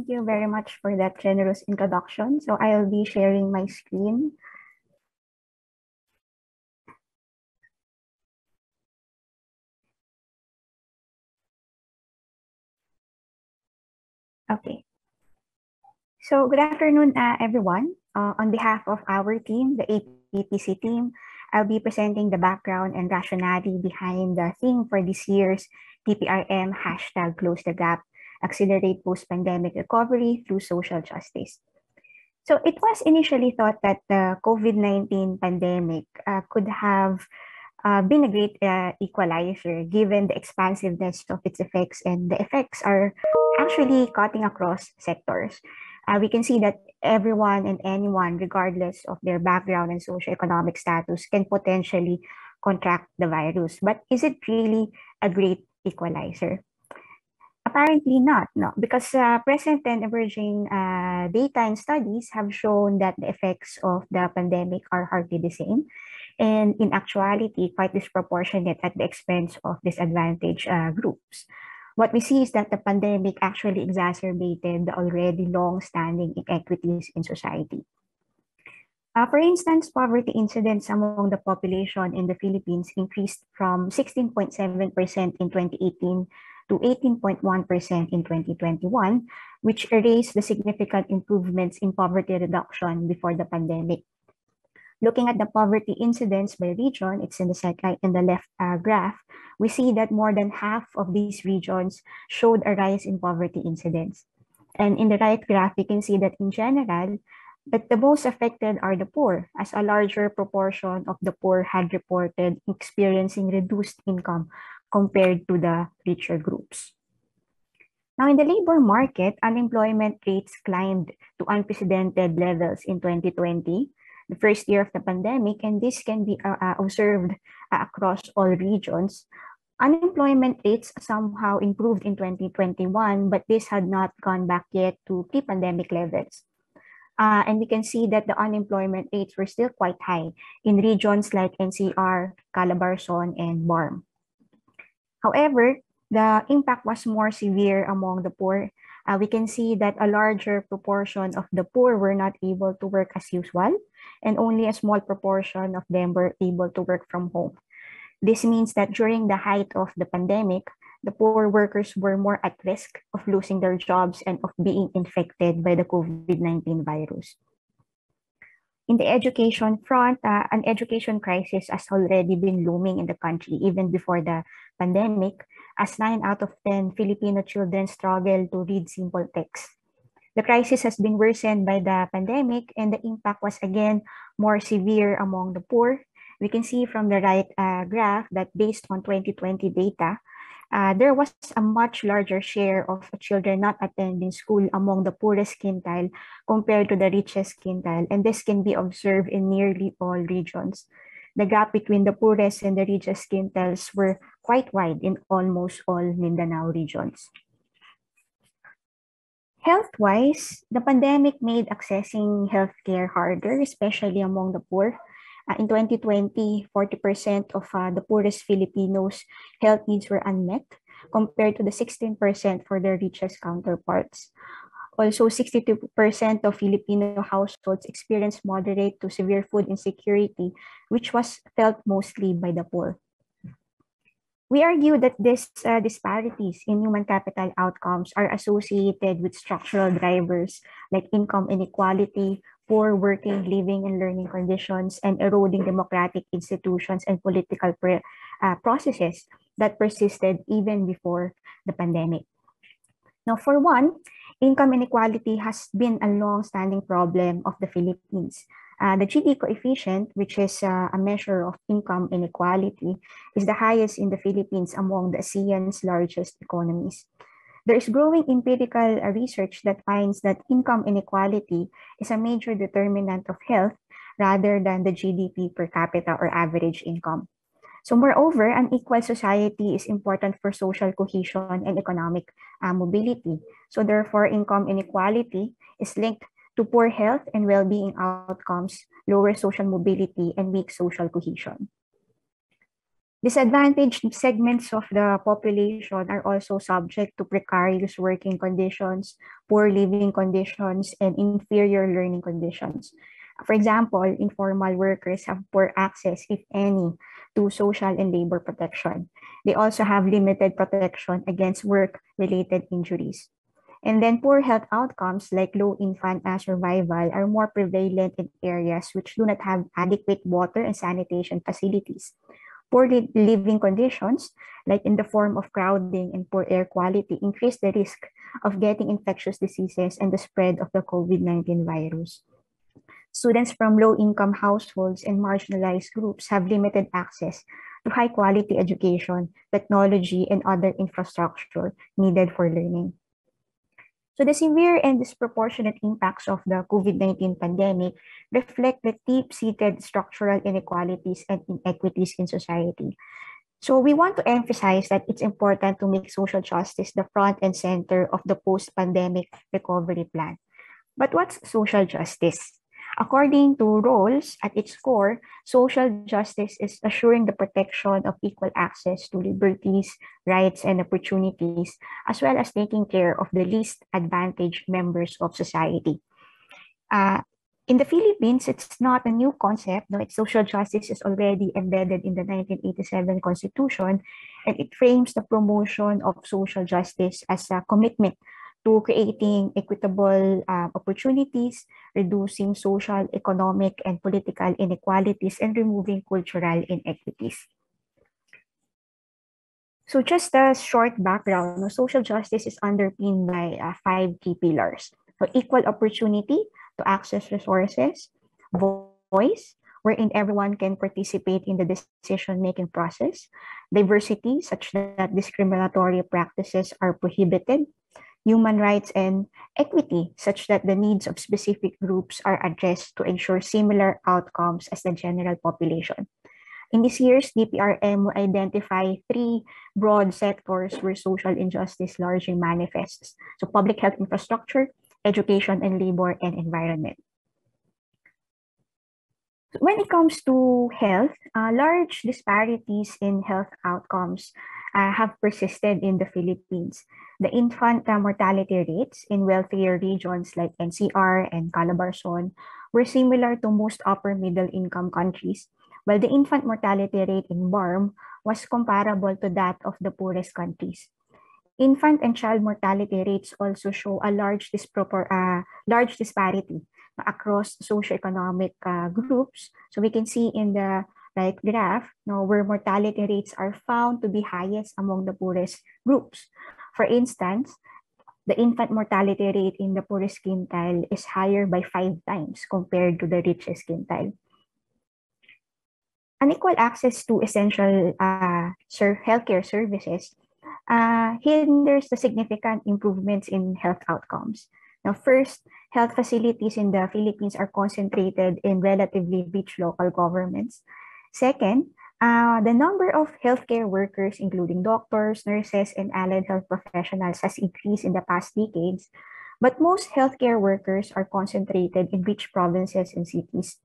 Thank you very much for that generous introduction. So I'll be sharing my screen. Okay. So good afternoon, uh, everyone. Uh, on behalf of our team, the APPC team, I'll be presenting the background and rationality behind the theme for this year's DPRM hashtag close the gap, accelerate post-pandemic recovery through social justice. So it was initially thought that the COVID-19 pandemic uh, could have uh, been a great uh, equalizer given the expansiveness of its effects and the effects are actually cutting across sectors. Uh, we can see that everyone and anyone, regardless of their background and socioeconomic status, can potentially contract the virus. But is it really a great equalizer? Apparently not, no, because uh, present and emerging uh, data and studies have shown that the effects of the pandemic are hardly the same, and in actuality, quite disproportionate at the expense of disadvantaged uh, groups. What we see is that the pandemic actually exacerbated the already long-standing inequities in society. Uh, for instance, poverty incidence among the population in the Philippines increased from 16.7% in 2018 to 18.1% in 2021, which erased the significant improvements in poverty reduction before the pandemic. Looking at the poverty incidence by region, it's in the second in the left uh, graph, we see that more than half of these regions showed a rise in poverty incidence. And in the right graph, you can see that in general, but the most affected are the poor, as a larger proportion of the poor had reported experiencing reduced income compared to the richer groups. Now, in the labor market, unemployment rates climbed to unprecedented levels in 2020, the first year of the pandemic, and this can be uh, uh, observed uh, across all regions. Unemployment rates somehow improved in 2021, but this had not gone back yet to pre-pandemic levels. Uh, and we can see that the unemployment rates were still quite high in regions like NCR, Calabarzon, and BARMM. However, the impact was more severe among the poor uh, we can see that a larger proportion of the poor were not able to work as usual, and only a small proportion of them were able to work from home. This means that during the height of the pandemic, the poor workers were more at risk of losing their jobs and of being infected by the COVID-19 virus. In the education front, uh, an education crisis has already been looming in the country even before the pandemic, as 9 out of 10 Filipino children struggle to read simple text. The crisis has been worsened by the pandemic and the impact was again more severe among the poor. We can see from the right uh, graph that based on 2020 data, uh, there was a much larger share of children not attending school among the poorest quintile compared to the richest quintile, and this can be observed in nearly all regions. The gap between the poorest and the richest quintiles were quite wide in almost all Mindanao regions. Health-wise, the pandemic made accessing healthcare harder, especially among the poor. Uh, in 2020, 40% of uh, the poorest Filipinos' health needs were unmet compared to the 16% for their richest counterparts. Also, 62% of Filipino households experienced moderate to severe food insecurity, which was felt mostly by the poor. We argue that these uh, disparities in human capital outcomes are associated with structural drivers like income inequality, poor working, living, and learning conditions, and eroding democratic institutions and political uh, processes that persisted even before the pandemic. Now, for one, income inequality has been a long-standing problem of the Philippines. Uh, the Gini coefficient, which is uh, a measure of income inequality, is the highest in the Philippines among the ASEAN's largest economies. There is growing empirical uh, research that finds that income inequality is a major determinant of health rather than the GDP per capita or average income. So moreover, an equal society is important for social cohesion and economic uh, mobility. So therefore, income inequality is linked to poor health and well-being outcomes, lower social mobility, and weak social cohesion. Disadvantaged segments of the population are also subject to precarious working conditions, poor living conditions, and inferior learning conditions. For example, informal workers have poor access, if any, to social and labor protection. They also have limited protection against work-related injuries. And then poor health outcomes like low infant uh, survival are more prevalent in areas which do not have adequate water and sanitation facilities Poor living conditions, like in the form of crowding and poor air quality, increase the risk of getting infectious diseases and the spread of the COVID-19 virus. Students from low-income households and marginalized groups have limited access to high-quality education, technology, and other infrastructure needed for learning. So the severe and disproportionate impacts of the COVID-19 pandemic reflect the deep-seated structural inequalities and inequities in society. So we want to emphasize that it's important to make social justice the front and center of the post-pandemic recovery plan. But what's social justice? According to Rawls, at its core, social justice is assuring the protection of equal access to liberties, rights, and opportunities, as well as taking care of the least advantaged members of society. Uh, in the Philippines, it's not a new concept. No, it's social justice is already embedded in the 1987 Constitution, and it frames the promotion of social justice as a commitment to creating equitable uh, opportunities, reducing social, economic, and political inequalities, and removing cultural inequities. So just a short background, social justice is underpinned by uh, five key pillars. So equal opportunity to access resources, voice, wherein everyone can participate in the decision-making process, diversity, such that discriminatory practices are prohibited, human rights, and equity, such that the needs of specific groups are addressed to ensure similar outcomes as the general population. In this year's DPRM, we identify three broad sectors where social injustice largely manifests. So public health infrastructure, education and labor, and environment. When it comes to health, uh, large disparities in health outcomes uh, have persisted in the Philippines. The infant mortality rates in wealthier regions like NCR and Calabarzon were similar to most upper middle income countries, while the infant mortality rate in BARMM was comparable to that of the poorest countries. Infant and child mortality rates also show a large, dispropor uh, large disparity across socioeconomic uh, groups. So we can see in the right graph no, where mortality rates are found to be highest among the poorest groups. For instance, the infant mortality rate in the poorest quintile is higher by five times compared to the richest quintile. Unequal access to essential uh, healthcare services uh, hinders the significant improvements in health outcomes. Now, first, health facilities in the Philippines are concentrated in relatively rich local governments. Second, uh, the number of healthcare workers, including doctors, nurses, and allied health professionals, has increased in the past decades, but most healthcare workers are concentrated in rich provinces and cities.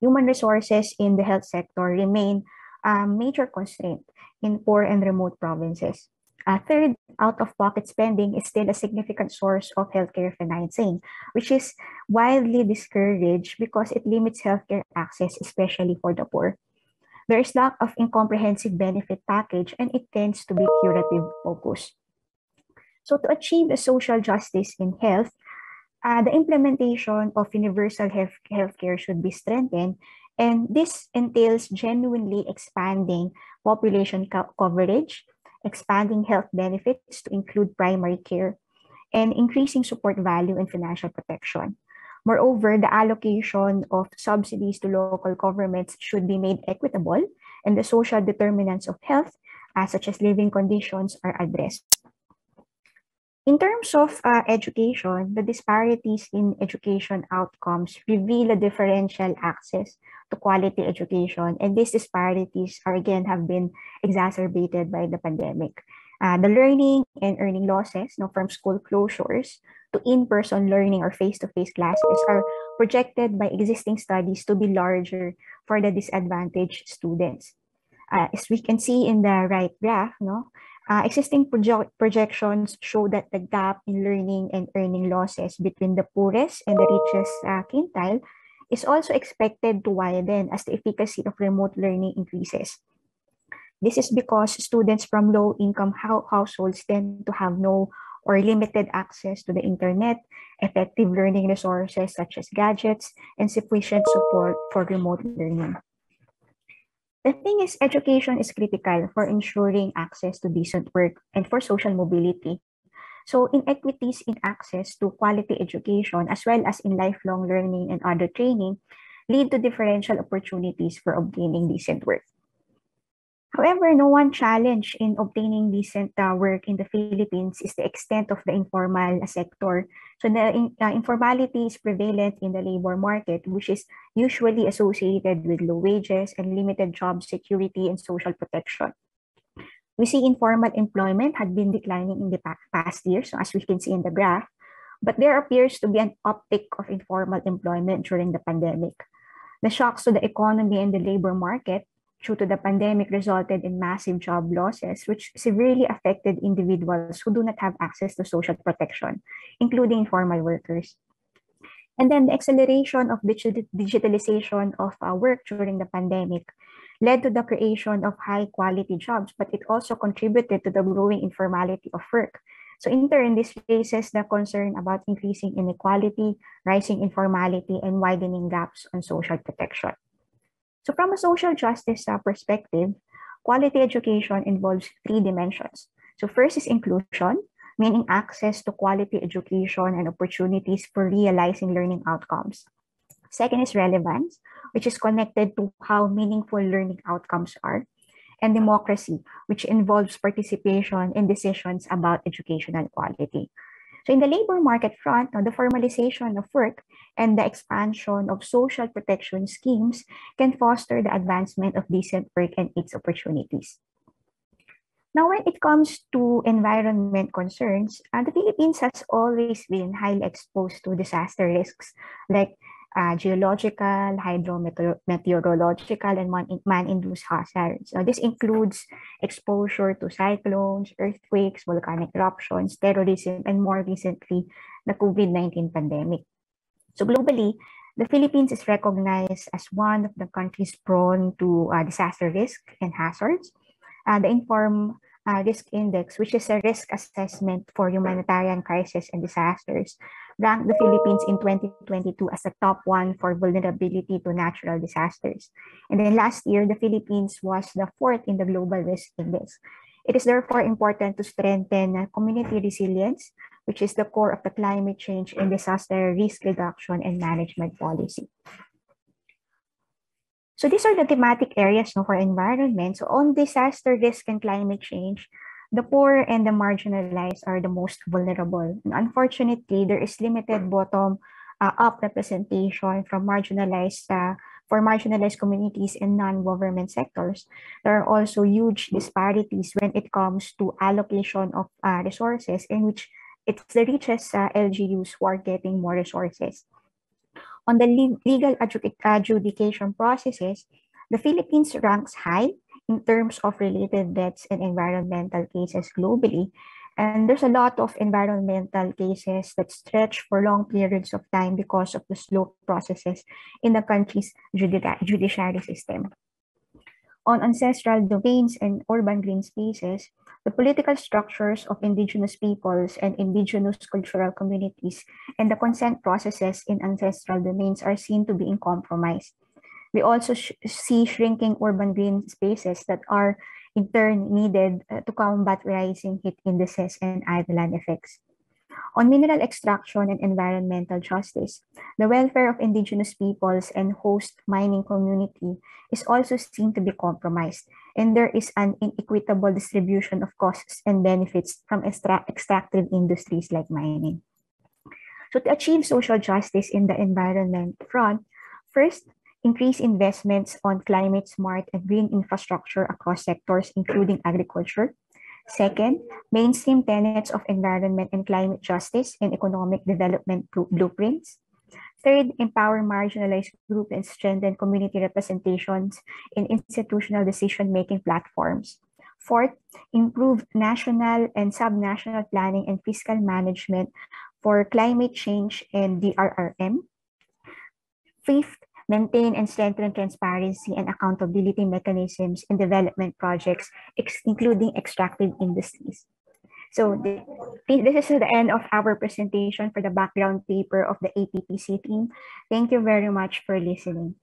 Human resources in the health sector remain a major constraint in poor and remote provinces. A third, out-of-pocket spending is still a significant source of healthcare financing, which is widely discouraged because it limits healthcare access, especially for the poor. There is lack of incomprehensive benefit package and it tends to be curative focused. So to achieve social justice in health, uh, the implementation of universal health healthcare should be strengthened and this entails genuinely expanding population co coverage, expanding health benefits to include primary care, and increasing support value and financial protection. Moreover, the allocation of subsidies to local governments should be made equitable, and the social determinants of health, uh, such as living conditions, are addressed. In terms of uh, education, the disparities in education outcomes reveal a differential access to quality education, and these disparities are again have been exacerbated by the pandemic. Uh, the learning and earning losses no, from school closures to in-person learning or face-to-face classes are projected by existing studies to be larger for the disadvantaged students. Uh, as we can see in the right graph, no, uh, existing proje projections show that the gap in learning and earning losses between the poorest and the richest uh, quintile is also expected to widen as the efficacy of remote learning increases. This is because students from low-income households tend to have no or limited access to the internet, effective learning resources such as gadgets, and sufficient support for remote learning. The thing is, education is critical for ensuring access to decent work and for social mobility. So inequities in access to quality education as well as in lifelong learning and other training lead to differential opportunities for obtaining decent work. However, no one challenge in obtaining decent uh, work in the Philippines is the extent of the informal sector. So the in, uh, informality is prevalent in the labor market, which is usually associated with low wages and limited job security and social protection. We see informal employment had been declining in the past years, so as we can see in the graph, but there appears to be an uptick of informal employment during the pandemic. The shocks to the economy and the labor market due to the pandemic resulted in massive job losses, which severely affected individuals who do not have access to social protection, including informal workers. And then the acceleration of digitalization of uh, work during the pandemic led to the creation of high quality jobs, but it also contributed to the growing informality of work. So in turn, this raises the concern about increasing inequality, rising informality, and widening gaps on social protection. So from a social justice uh, perspective, quality education involves three dimensions. So first is inclusion, meaning access to quality education and opportunities for realizing learning outcomes. Second is relevance, which is connected to how meaningful learning outcomes are. And democracy, which involves participation in decisions about educational quality. So in the labor market front, the formalization of work and the expansion of social protection schemes can foster the advancement of decent work and its opportunities. Now, when it comes to environment concerns, uh, the Philippines has always been highly exposed to disaster risks like uh, geological, hydrometeorological, and man-induced hazards. This includes exposure to cyclones, earthquakes, volcanic eruptions, terrorism, and more recently, the COVID-19 pandemic. So globally, the Philippines is recognized as one of the countries prone to uh, disaster risk and hazards. Uh, the Inform uh, Risk Index, which is a risk assessment for humanitarian crises and disasters, ranked the Philippines in 2022 as the top one for vulnerability to natural disasters. And then last year, the Philippines was the fourth in the Global Risk Index. It is therefore important to strengthen community resilience, which is the core of the climate change and disaster risk reduction and management policy. So these are the thematic areas no, for environment. So on disaster risk and climate change, the poor and the marginalized are the most vulnerable. And unfortunately, there is limited bottom uh, up representation from marginalized uh, for marginalized communities in non-government sectors. There are also huge disparities when it comes to allocation of uh, resources in which it's the richest uh, LGUs who are getting more resources. On the legal adjudication processes, the Philippines ranks high in terms of related deaths and environmental cases globally. And there's a lot of environmental cases that stretch for long periods of time because of the slow processes in the country's judiciary system. On ancestral domains and urban green spaces, the political structures of indigenous peoples and indigenous cultural communities and the consent processes in ancestral domains are seen to be in compromise we also sh see shrinking urban green spaces that are in turn needed uh, to combat rising heat indices and island effects. On mineral extraction and environmental justice, the welfare of indigenous peoples and host mining community is also seen to be compromised, and there is an inequitable distribution of costs and benefits from extra extractive industries like mining. So to achieve social justice in the environment front, first, increase investments on climate smart and green infrastructure across sectors, including agriculture. Second, mainstream tenets of environment and climate justice and economic development blueprints. Third, empower marginalized groups and strengthen community representations in institutional decision-making platforms. Fourth, improve national and subnational planning and fiscal management for climate change and DRRM. Fifth, maintain and strengthen transparency and accountability mechanisms in development projects, including extractive industries. So this is the end of our presentation for the background paper of the APPC team. Thank you very much for listening.